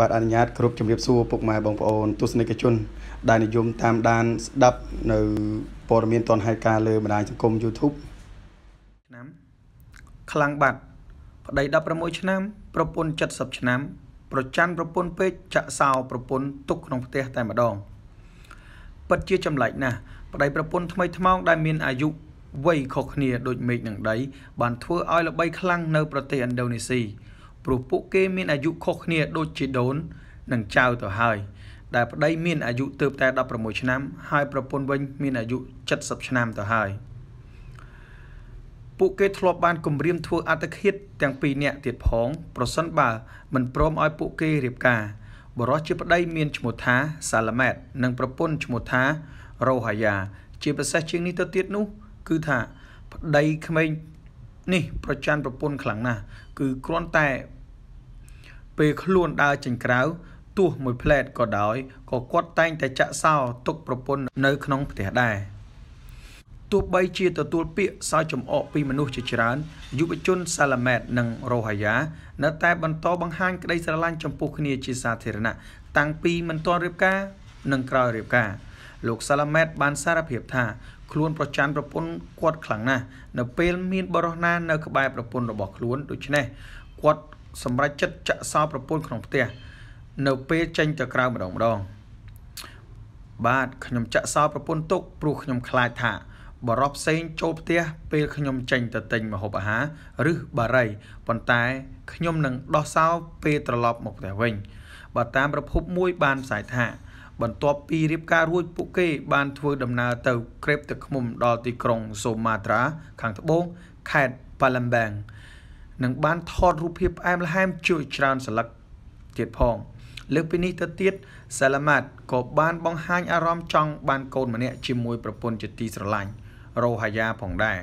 បាទអនុញ្ញាតគ្រប់ជំរាបសួរពុកម៉ែបងប្អូនទស្សនិកជន ដែលនិយមតាមដាន ស្ដាប់នៅព័ត៌មានតនហេតុការលើបណ្ដាញសង្គម YouTube ឆ្នាំខ្លាំងបាត់ប្តី16ឆ្នាំ ប្រពន្ធ70ឆ្នាំ ប្រច័នប្រពន្ធពេកចាក់សោប្រពន្ធទុកក្នុងផ្ទះតែម្ដងពិតជាចម្លែកណាស់ប្តីប្រពន្ធថ្មីថ្មោងដែលមានអាយុវ័យខុសគ្នាដូចមេឃនឹងដី បានធ្វើឲ្យល្បីខ្លាំងនៅប្រទេសឥណ្ឌូនេស៊ី ព្រោះពួកគេមានអាយុខុសគ្នាដូចជាដូន និងចៅទៅហើយ ដែលប្តីមានអាយុទើបតែ16ឆ្នាំ ហើយប្រពន្ធវិញមានអាយុ70ឆ្នាំទៅហើយពួកគេធ្លាប់បានគម្រាមធ្វើអត្តឃាតទាំងពីរនាក់ទៀតផង ប្រសិនបើមិនព្រមឲ្យពួកគេរៀបការបរិសជាប្តីមានឈ្មោះថាសាឡាម៉ែតនិងប្រពន្ធឈ្មោះថារ៉ូហាយ៉ាជាពិសេសជាងនេះទៅទៀតនោះ គឺថាប្តីក្មេងនេះប្រច័នប្រពន្ធខ្លាំងណាស់គឺគ្រាន់តែ ពេលខ្លួនដើរចេញក្រៅទោះមួយផ្លែតក៏ដោយក៏គាត់តែងតែចាក់សោទុកប្រពន្ធនៅក្នុងផ្ទះដែរទោះបីជាទទួលពាក្យសោយចំអកពីមនុស្សជាច្រើនយុវជនសាឡាម៉ែតនិងរ៉ូហាយ៉ានៅតែបន្តបង្ហាញក្តីស្រឡាញ់ចំពោះគ្នាជាសាធារណៈតាំងពីមិនទាន់រៀបការនិងក្រោយរៀបការលោកសាឡាម៉ែតបានសារភាពថាខ្លួនប្រច័នប្រពន្ធគាត់ខ្លាំងណាស់នៅពេលមានបរិះណានៅក្បែរប្រពន្ធរបស់ខ្លួនដូច្នេះគាត់ សម្រេចចិត្តចាក់សោប្រពន្ធក្នុងផ្ទះនៅពេលចេញទៅក្រៅម្ដងម្ដងបាទខ្ញុំចាក់សោប្រពន្ធទុកព្រោះខ្ញុំខ្លាចថាបរោះផ្សេងចូលផ្ទះពេលខ្ញុំចេញទៅទិញម្ហូបអាហារឬបារីប៉ុន្តែខ្ញុំនឹងដោះសោពេលត្រឡប់មកផ្ទះវិញបើតាមប្រភពមួយបានផ្សាយថា បន្ទាប់ពីរៀបការរួចពួកគេ បានធ្វើដំណើរទៅក្រេបទឹកឃ្មុំដល់ទីក្រុងសូម៉ាត្រា ខាងត្បូងខេត្តប៉ាឡាំបាំង និងបានថតរូបភាពផ្អែមល្ហែមជួយច្រើនសន្លឹកទៀតផងលើកពីនេះទៅទៀតសាឡាម៉ាត់ក៏បានបង្ហាញអារម្មណ៍ចង់បានកូនម្នាក់ជាមួយប្រពន្ធជាទីស្រឡាញ់រ៉ូហាយ៉ាផងដែរ